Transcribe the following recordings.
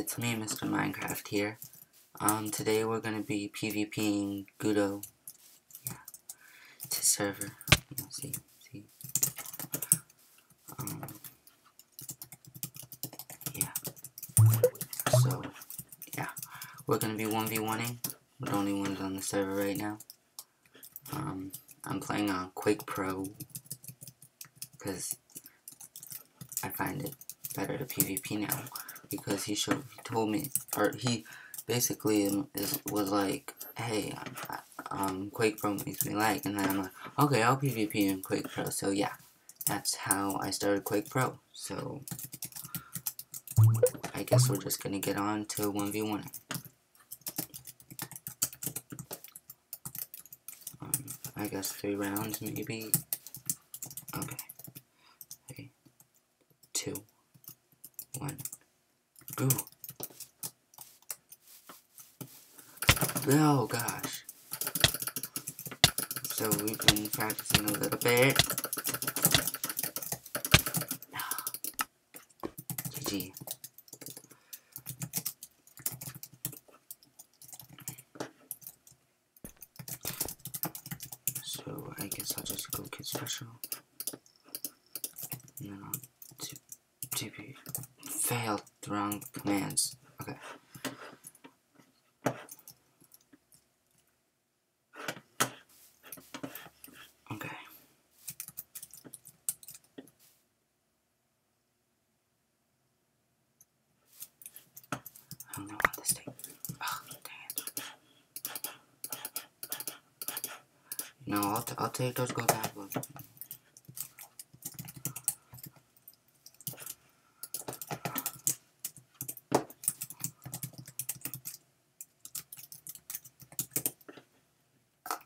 It's me, Mr. Minecraft here. Um, today we're gonna be PvPing Guto. Yeah, it's server. Yeah, see, see. Um, yeah. So, yeah, we're gonna be 1v1ing. We're the only ones on the server right now. Um, I'm playing on Quake Pro because I find it better to PvP now because he showed he told me or he basically is, was like hey um Quake Pro makes me like and then I'm like okay I'll PvP in Quake Pro. So yeah that's how I started Quake Pro. So I guess we're just gonna get on to 1v1 um, I guess three rounds maybe okay three two one Ooh. Oh gosh. So we've been practicing a little bit. GG. So I guess I'll just go get special. No, TP failed the wrong commands. Okay. Okay. I don't know how this thing. Oh, dang it. No, I'll, I'll take those go back.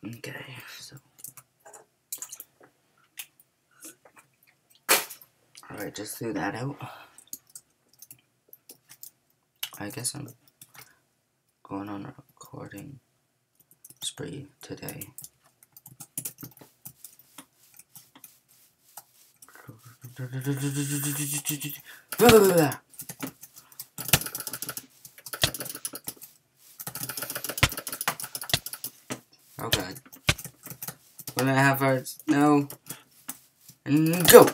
Okay, so. Alright, just threw that out. I guess I'm going on a recording spree today. Oh god. One and a half hearts. No. And go!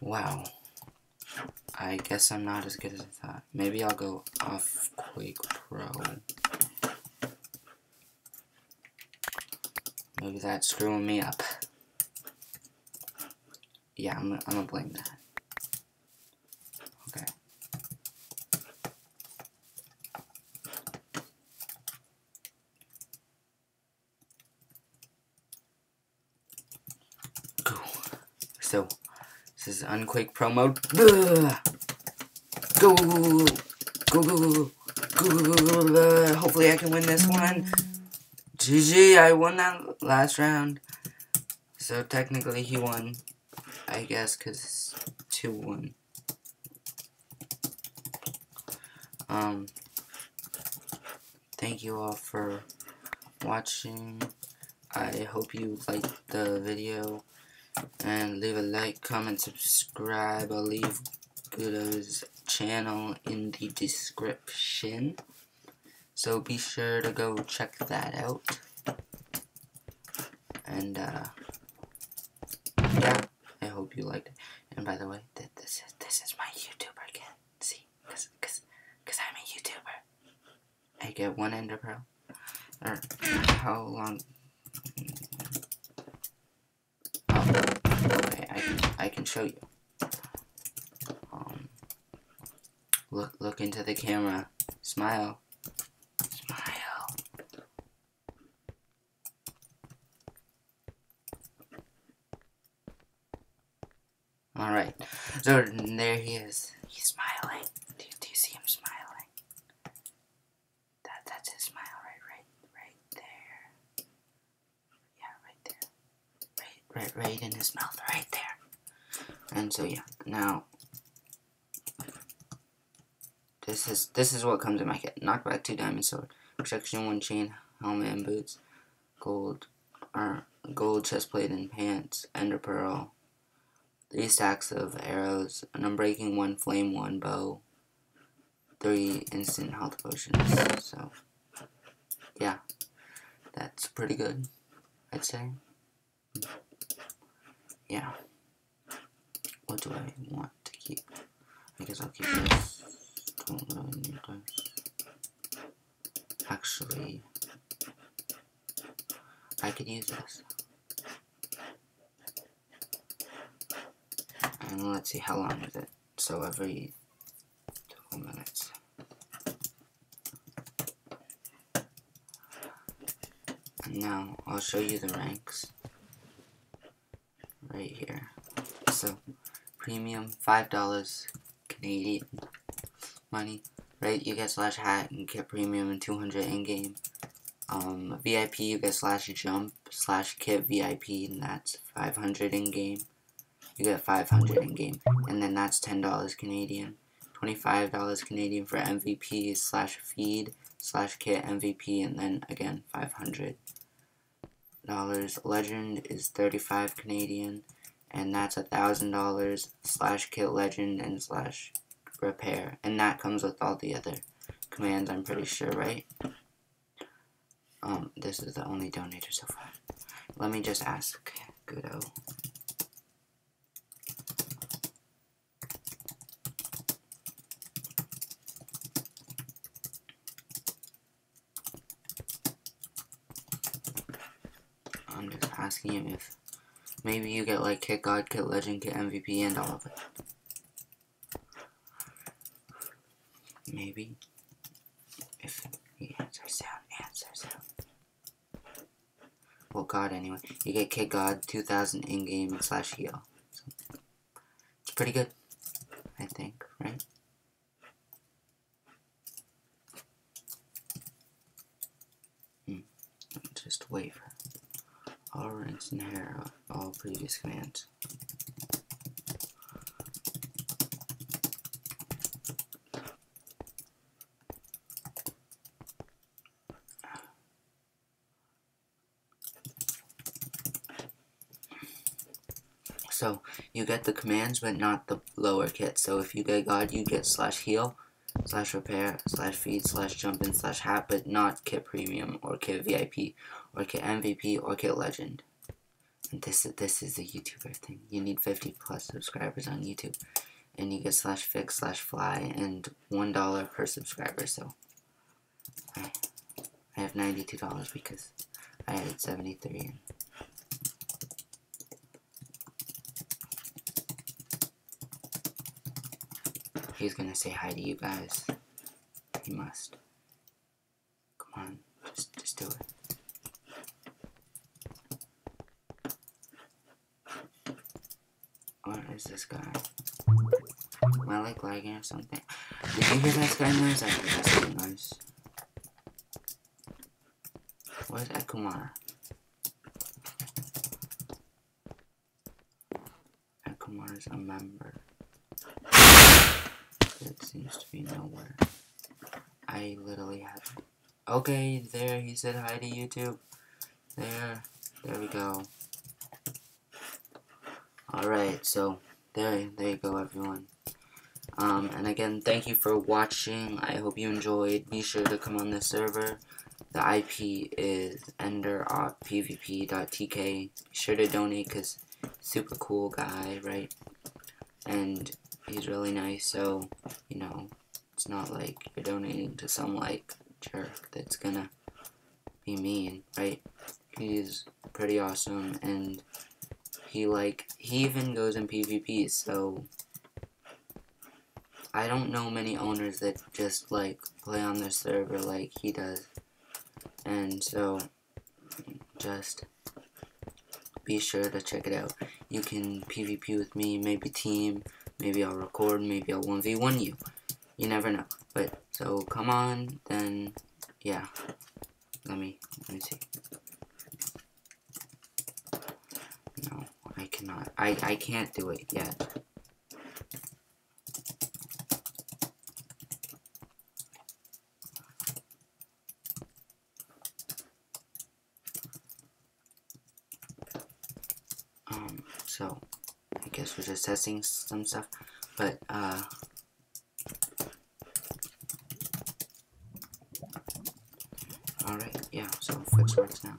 Wow. I guess I'm not as good as I thought. Maybe I'll go off Quake Pro. Maybe that's screwing me up. Yeah, I'm, I'm gonna blame that. Okay. Go. So, this is Unquake Pro mode. Go, go, go, go, go, go, go, go, go, Hopefully I can win this one. GG, I won that last round. So technically he won, I guess, because it's 2-1. Um, thank you all for watching. I hope you liked the video. And leave a like, comment, subscribe. I'll leave Guto's channel in the description. So be sure to go check that out. And, uh, yeah, I hope you liked it. And by the way, th this is, this is my YouTuber again. See? Cause, cause I'm a YouTuber. I get one Ender Pearl. Or, how long... Oh, okay, I can, I can show you. Um, look, look into the camera. Smile. Alright, so there he is. He's smiling. Do you, do you see him smiling? That That's his smile right, right, right there. Yeah, right there. Right, right, right in his mouth, right there. And so yeah, now this is this is what comes in my kit. Knockback two diamond sword, protection one chain, helmet and boots, gold or gold chest plate and pants, ender pearl, three stacks of arrows, an unbreaking one, flame one, bow, three instant health potions. So, yeah, that's pretty good, I'd say. Yeah. What do I want to keep? I guess I'll keep this. Don't really need this. Actually, I could use this. And let's see, how long is it? So every two minutes. And now, I'll show you the ranks. Right here. So, premium, $5 Canadian money. Right, you get slash hat and get premium and 200 in-game. Um, VIP, you get slash jump slash kit VIP, and that's 500 in-game you get 500 in game, and then that's $10 Canadian. $25 Canadian for MVP slash feed slash kit MVP, and then again 500 dollars. Legend is 35 Canadian, and that's a thousand dollars slash kit legend and slash repair, and that comes with all the other commands. I'm pretty sure, right? Um, this is the only donator so far. Let me just ask Guto. Him if maybe you get like Kit God, Kit Legend, Kit MVP, and all of it. Maybe. If he answers out, answers out. Well, God, anyway. You get Kit God 2000 in game slash heal. So, it's pretty good, I think, right? Hmm. Just wait for and hair all previous commands. So, you get the commands, but not the lower kit. So, if you get God, you get slash heal, slash repair, slash feed, slash jump in, slash hat, but not kit premium, or kit VIP, or kit MVP, or kit legend. This, this is a YouTuber thing. You need 50 plus subscribers on YouTube. And you get slash fix, slash fly, and $1 per subscriber. So, I, I have $92 because I had 73 He's gonna say hi to you guys. He must. Come on, just just do it. What is this guy? Am I like lagging or something? Did you hear that sky noise? I heard that sky noise. Where's Ekumar? Ekumar is a member. It seems to be nowhere. I literally have. Okay, there, he said hi to YouTube. There, there we go. Alright, so, there, there you go, everyone. Um, and again, thank you for watching. I hope you enjoyed. Be sure to come on the server. The IP is enderoppvp.tk. Be sure to donate because super cool guy, right? And he's really nice, so, you know, it's not like you're donating to some, like, jerk that's gonna be mean, right? He's pretty awesome, and he, like, he even goes in PvP, so I don't know many owners that just, like, play on their server like he does. And so, just be sure to check it out. You can PvP with me, maybe team, maybe I'll record, maybe I'll 1v1 you. You never know. But, so, come on, then, yeah. Let me, let me see. No, I. I, I can't do it yet. Um, so, I guess we're just testing some stuff. But, uh... Alright, yeah, so Fix works now.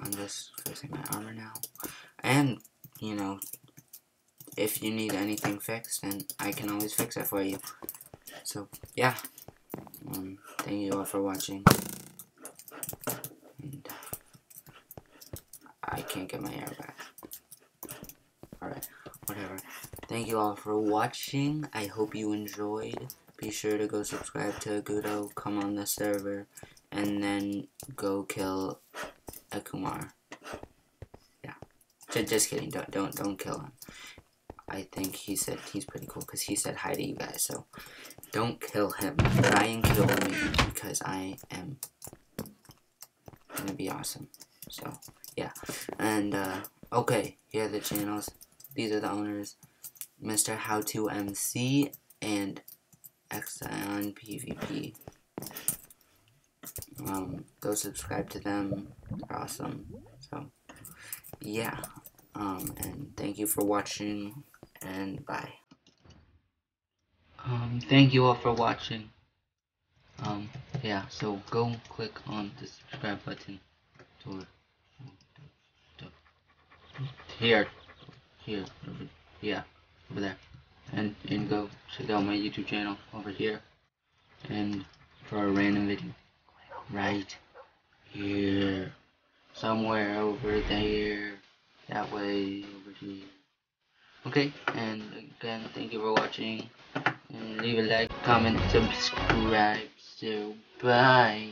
I'm just fixing my armor now. And, you know, if you need anything fixed, then I can always fix it for you. So, yeah. Um, thank you all for watching. And I can't get my air back. Alright, whatever. Thank you all for watching. I hope you enjoyed. Be sure to go subscribe to Agudo, come on the server, and then go kill Kumar. Just, just kidding. Don't don't don't kill him. I think he said he's pretty cool because he said hi to you guys. So don't kill him. Try and kill me because I am gonna be awesome. So yeah. And uh, okay, here are the channels. These are the owners. Mr. How to MC and Exxon PvP. Um, go subscribe to them. They're awesome. So, yeah. Um, and thank you for watching, and bye. Um, thank you all for watching. Um, yeah, so go click on the subscribe button. To, here, here, over, yeah, over there. And, and go check out my YouTube channel over here. And for a random video right here. Somewhere over there. That way, over here. Okay, and again, thank you for watching. And leave a like, comment, subscribe. So, bye.